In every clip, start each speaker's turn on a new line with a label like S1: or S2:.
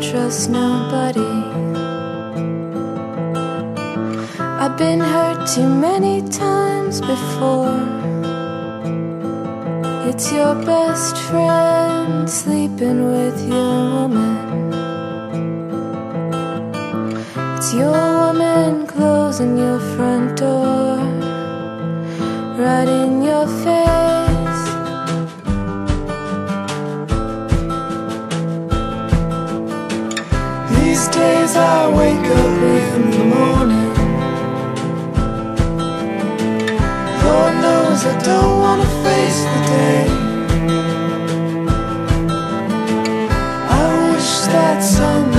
S1: trust nobody. I've been hurt too many times before. It's your best friend sleeping with your woman. It's your woman closing your front door, right in your face.
S2: I wake up in the morning. Lord knows I don't wanna face the day. I wish that sun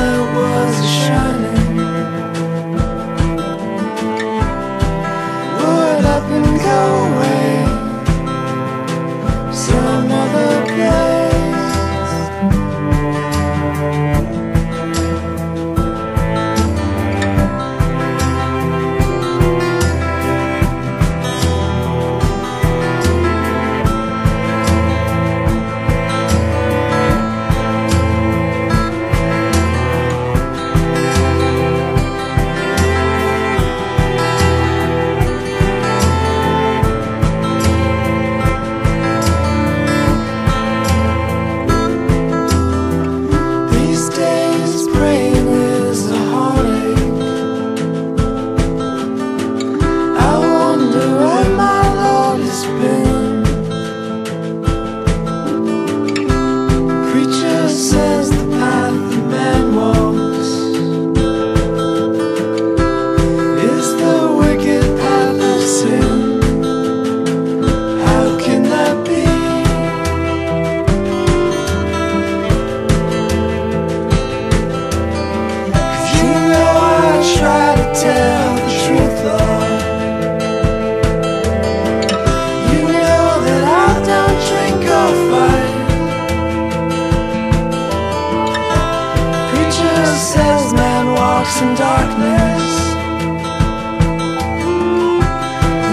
S2: in darkness.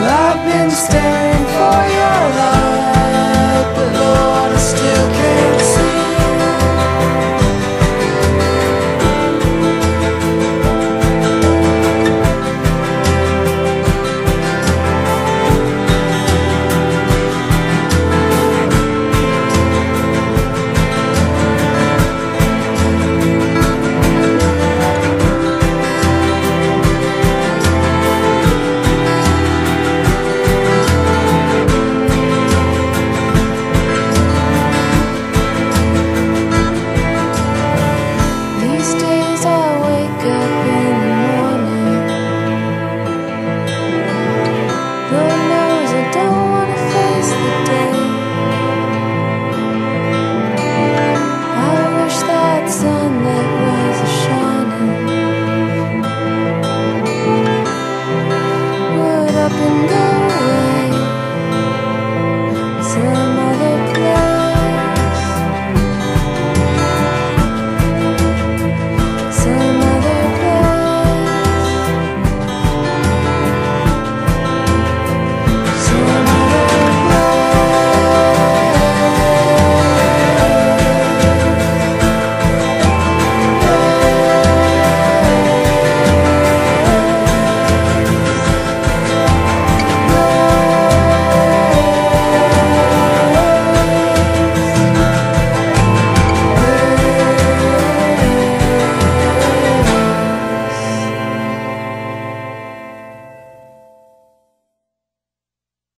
S2: I've been staring.